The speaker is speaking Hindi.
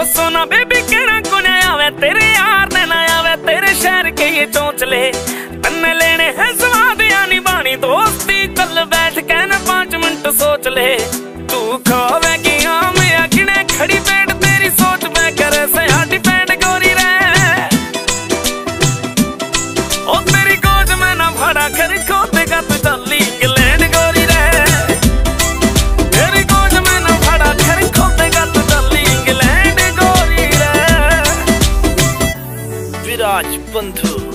ना बेबी केना को आवे? तेरे यार ने आवे, तेरे शहर के ये चोंचले। तन्ने लेने हैं সিরাজ বন্ধু